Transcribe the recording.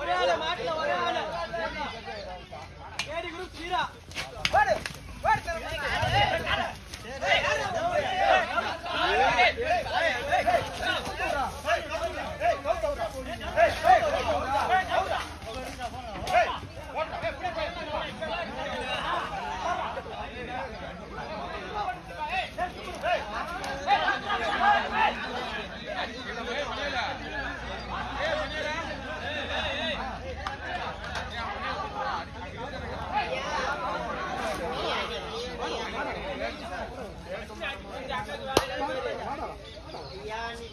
ஒரே ஆளு மாட்டுல ஒரே ஆளு தேடி குரூப் યારની